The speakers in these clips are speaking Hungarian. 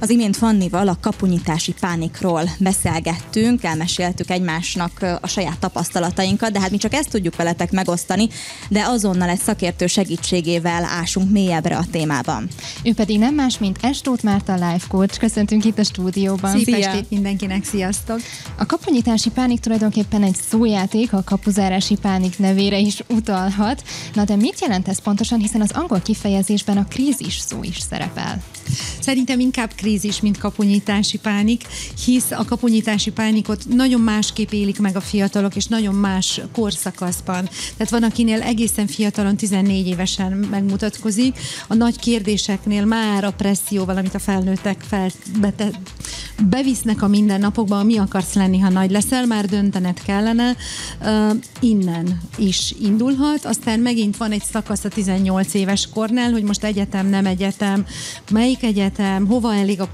Az imént Fannival a kapunyítási pánikról beszélgettünk, elmeséltük egymásnak a saját tapasztalatainkat, de hát mi csak ezt tudjuk veletek megosztani, de azonnal egy szakértő segítségével ásunk mélyebbre a témában. Ő pedig nem más, mint Estót Márta Life Coach. Köszöntünk itt a stúdióban. Szép Szia. estét mindenkinek, sziasztok! A kapunyítási pánik tulajdonképpen egy szójáték, a kapuzárási pánik nevére is utalhat. Na de mit jelent ez pontosan, hiszen az angol kifejezésben a krízis szó is szerepel? Szerintem inkább krízis, mint kapunyítási pánik, hisz a kapunyítási pánikot nagyon másképp élik meg a fiatalok, és nagyon más korszakaszban. Tehát van, akinél egészen fiatalon, 14 évesen megmutatkozik, a nagy kérdéseknél már a presszióval, amit a felnőttek fel, bevisznek a mindennapokba, mi akarsz lenni, ha nagy leszel, már döntened kellene, uh, innen is indulhat, aztán megint van egy szakasz a 18 éves kornál, hogy most egyetem, nem egyetem, melyik egyetem, hova elég a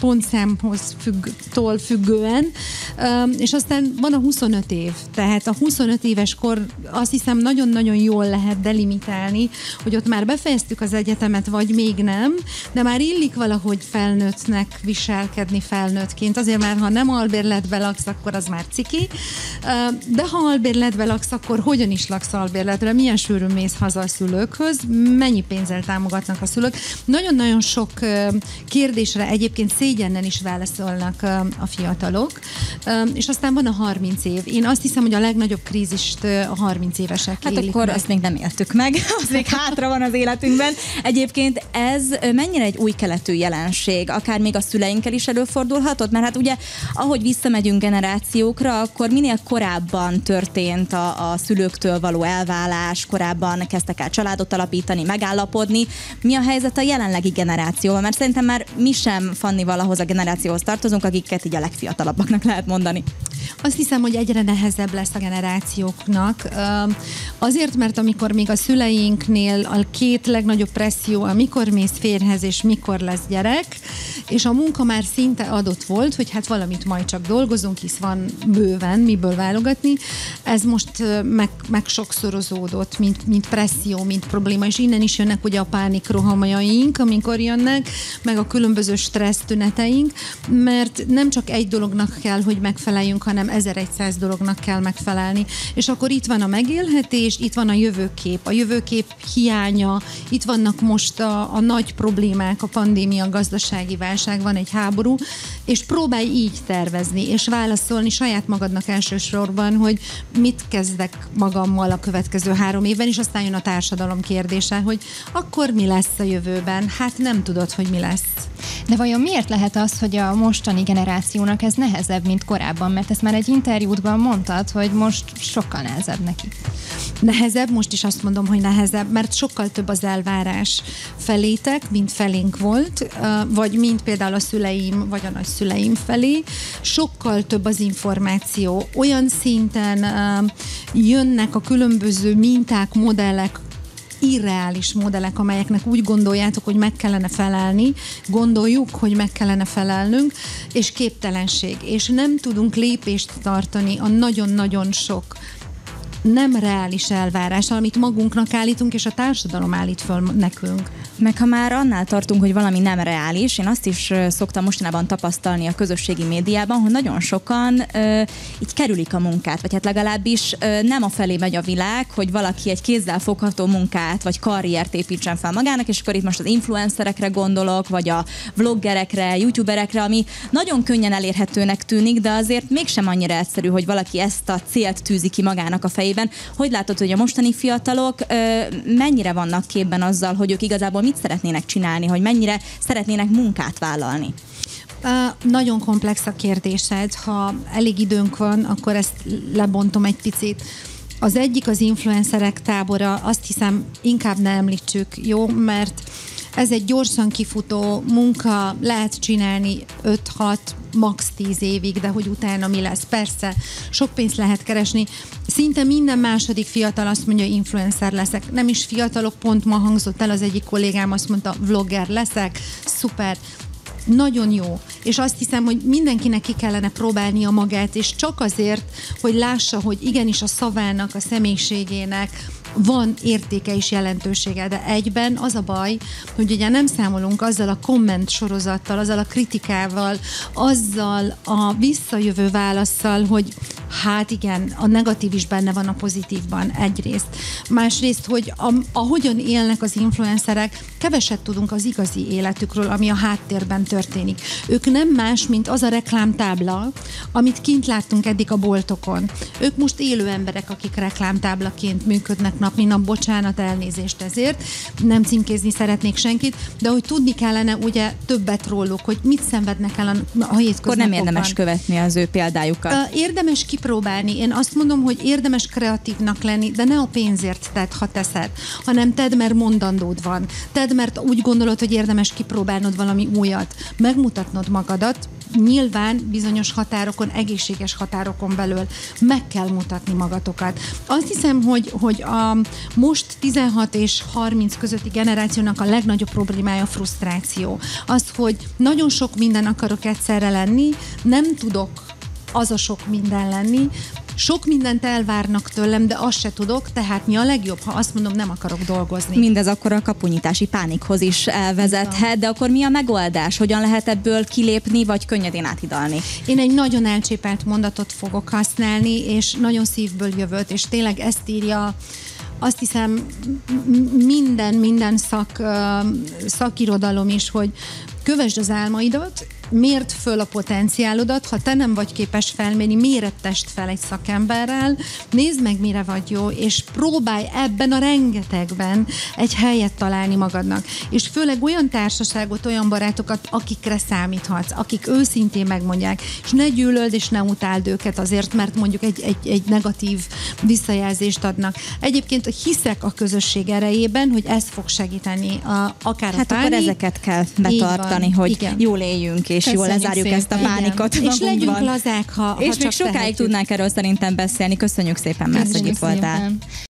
pontszámhoz függ, tól függően, és aztán van a 25 év, tehát a 25 éves kor azt hiszem nagyon-nagyon jól lehet delimitálni, hogy ott már befejeztük az egyetemet, vagy még nem, de már illik valahogy felnőttnek viselkedni felnőttként, azért már ha nem albérletbe laksz, akkor az már ciki, de ha albérletbe laksz, akkor hogyan is laksz albérletre, milyen sűrűn mész haza a szülőkhöz, mennyi pénzzel támogatnak a szülők. Nagyon-nagyon sok kérdésre egyébként szégyennel is válaszolnak a fiatalok, és aztán van a 30 év. Én azt hiszem, hogy a legnagyobb krízist a 30 évesek Hát akkor meg. azt még nem éltük meg, az még hátra van az életünkben. Egyébként ez mennyire egy új keletű jelenség, akár még a szüleinkkel is előfordulhatott, mert hát ugye ahogy visszamegyünk generációkra, akkor minél korábban történt a, a szülőktől való elválás, korábban kezdtek el családot alapítani, megállapodni. Mi a helyzet a jelenlegi generációval? Mert szerintem már mi sem, Fanni Fannival ahhoz a generációhoz tartozunk, akiket így a legfiatalabbaknak lehet mondani. Azt hiszem, hogy egyre nehezebb lesz a generációknak. Azért, mert amikor még a szüleinknél a két legnagyobb presszió, a mikor mész férhez és mikor lesz gyerek, és a munka már szinte adott volt, hogy hát valamit majd csak dolgozunk, hisz van bőven miből válogatni. Ez most meg, meg sokszorozódott, mint, mint presszió, mint probléma, és innen is jönnek ugye a pánik rohamjaink, amikor jönnek, meg a különböző stressz tüneteink, mert nem csak egy dolognak kell, hogy megfeleljünk, hanem 1100 dolognak kell megfelelni. És akkor itt van a megélhetés, itt van a jövőkép, a jövőkép hiánya, itt vannak most a, a nagy problémák, a pandémia, a gazdasági válság, van egy háború, és próbálj így tervezni, és válaszolni saját magadnak elsősorban, hogy mit kezdek magammal a következő három évben, és aztán jön a társadalom kérdése, hogy akkor mi lesz a jövőben? Hát nem tudod, hogy mi lesz. De vajon miért lehet az, hogy a mostani generációnak ez nehezebb, mint korábban? Mert ezt már egy interjútban mondtad, hogy most sokkal nehezebb neki. Nehezebb, most is azt mondom, hogy nehezebb, mert sokkal több az elvárás felétek, mint felénk volt, vagy mint például a szüleim, vagy a nagyszüleim felé. Sokkal több az információ. Olyan szinten jönnek a különböző minták, modellek, irreális modellek, amelyeknek úgy gondoljátok, hogy meg kellene felelni, gondoljuk, hogy meg kellene felelnünk, és képtelenség. És nem tudunk lépést tartani a nagyon-nagyon sok nem reális elvárás, amit magunknak állítunk, és a társadalom állít föl nekünk. Meg ha már annál tartunk, hogy valami nem reális, én azt is szoktam mostanában tapasztalni a közösségi médiában, hogy nagyon sokan ö, így kerülik a munkát, vagy hát legalábbis ö, nem felé megy a világ, hogy valaki egy kézzel fogható munkát, vagy karriert építsen fel magának, és akkor itt most az influencerekre gondolok, vagy a vloggerekre, youtuberekre, ami nagyon könnyen elérhetőnek tűnik, de azért mégsem annyira egyszerű, hogy valaki ezt a célt tűzi ki magának a fejében. Hogy látod, hogy a mostani fiatalok mennyire vannak képben azzal, hogy ők igazából mit szeretnének csinálni, hogy mennyire szeretnének munkát vállalni? Uh, nagyon komplex a kérdésed. Ha elég időnk van, akkor ezt lebontom egy picit. Az egyik az influencerek tábora, azt hiszem inkább ne említsük, jó? Mert ez egy gyorsan kifutó munka, lehet csinálni 5-6, max 10 évig, de hogy utána mi lesz. Persze, sok pénzt lehet keresni. Szinte minden második fiatal azt mondja, hogy influencer leszek. Nem is fiatalok, pont ma hangzott el az egyik kollégám, azt mondta, vlogger leszek, szuper nagyon jó. És azt hiszem, hogy mindenkinek ki kellene próbálnia magát, és csak azért, hogy lássa, hogy igenis a szavának, a személyiségének, van értéke és jelentősége, de egyben az a baj, hogy ugye nem számolunk azzal a komment sorozattal, azzal a kritikával, azzal a visszajövő válaszsal, hogy hát igen, a negatív is benne van a pozitívban egyrészt. Másrészt, hogy a, ahogyan élnek az influencerek, keveset tudunk az igazi életükről, ami a háttérben történik. Ők nem más, mint az a reklámtábla, amit kint láttunk eddig a boltokon. Ők most élő emberek, akik reklámtáblaként működnek nap, mint nap, bocsánat, elnézést ezért. Nem címkézni szeretnék senkit, de hogy tudni kellene ugye többet róluk, hogy mit szenvednek el a, a hétköznapokban. Akkor nem érdemes követni az ő példájukat. Érdemes kipróbálni. Én azt mondom, hogy érdemes kreatívnak lenni, de ne a pénzért tedd, ha teszed, hanem tedd, mert mondandód van. Tedd, mert úgy gondolod, hogy érdemes kipróbálnod valami újat. Megmutatnod magadat, nyilván bizonyos határokon, egészséges határokon belül meg kell mutatni magatokat. Azt hiszem, hogy, hogy a most 16 és 30 közötti generációnak a legnagyobb problémája a frusztráció. Az, hogy nagyon sok minden akarok egyszerre lenni, nem tudok az a sok minden lenni, sok mindent elvárnak tőlem, de azt se tudok, tehát mi a legjobb, ha azt mondom, nem akarok dolgozni. Mindez akkor a kapunyítási pánikhoz is elvezethet, de akkor mi a megoldás? Hogyan lehet ebből kilépni, vagy könnyedén áthidalni? Én egy nagyon elcsépelt mondatot fogok használni, és nagyon szívből jövött, és tényleg ezt írja azt hiszem minden, minden szak, szakirodalom is, hogy kövesd az álmaidat, mért föl a potenciálodat, ha te nem vagy képes felmérni, mérettest fel egy szakemberrel, nézd meg, mire vagy jó, és próbálj ebben a rengetegben egy helyet találni magadnak. És főleg olyan társaságot, olyan barátokat, akikre számíthatsz, akik őszintén megmondják, és ne gyűlöld és ne utáld őket azért, mert mondjuk egy, egy, egy negatív visszajelzést adnak. Egyébként hiszek a közösség erejében, hogy ez fog segíteni a, akár hát a pánik, akkor ezeket kell betartani, hogy igen. jól éljünk, és Köszönjük jól lezárjuk szépen. ezt a pánikot Igen. És legyünk lazák, ha, És ha még sokáig tehetjük. tudnánk erről szerintem beszélni. Köszönjük szépen, mert hogy itt voltál.